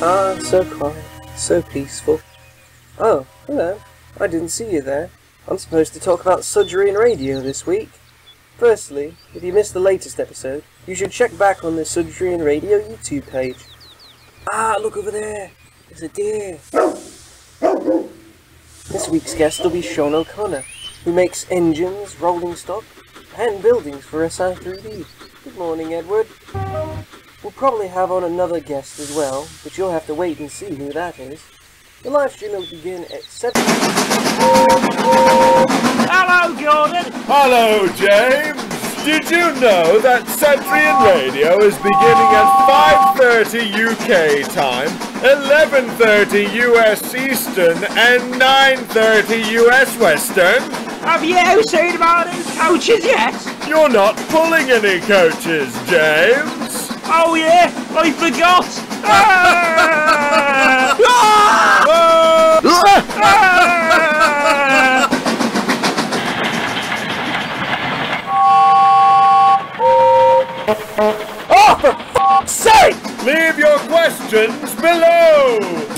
Ah, so quiet, so peaceful. Oh, hello. I didn't see you there. I'm supposed to talk about Sudrian Radio this week. Firstly, if you missed the latest episode, you should check back on the Sudrian Radio YouTube page. Ah, look over there. There's a deer. This week's guest will be Sean O'Connor, who makes engines, rolling stock, and buildings for SI3D. Good morning, Edward. We'll probably have on another guest as well, but you'll have to wait and see who that is. The live stream will begin at 7... Hello, Gordon. Hello, James. Did you know that Sudrian Radio is beginning at 5.30 UK time, 11.30 US Eastern, and 9.30 US Western? Have you seen about these coaches yet? You're not pulling any coaches, James. Oh yeah, I forgot. Ah! Ah! Ah! Oh, for f***'s sake! Leave your questions below.